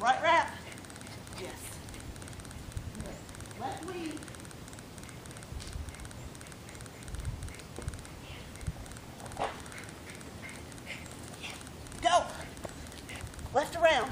right wrap. Yes. Left weave. Go. Left around.